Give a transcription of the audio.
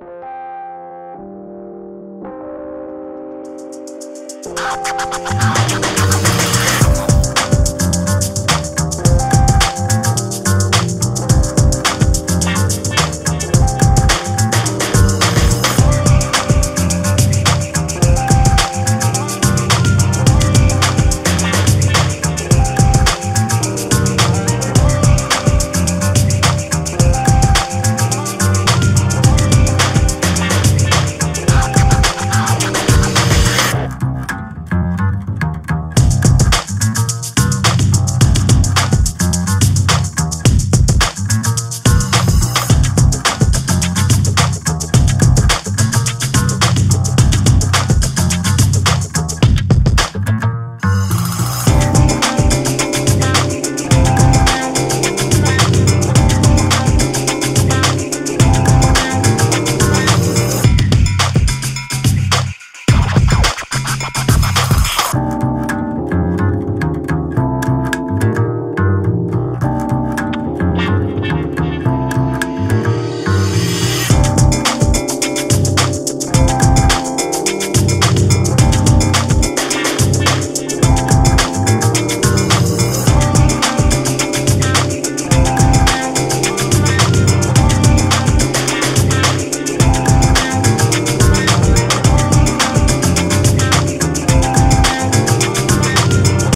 아